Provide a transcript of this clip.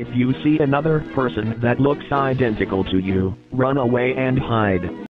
If you see another person that looks identical to you, run away and hide.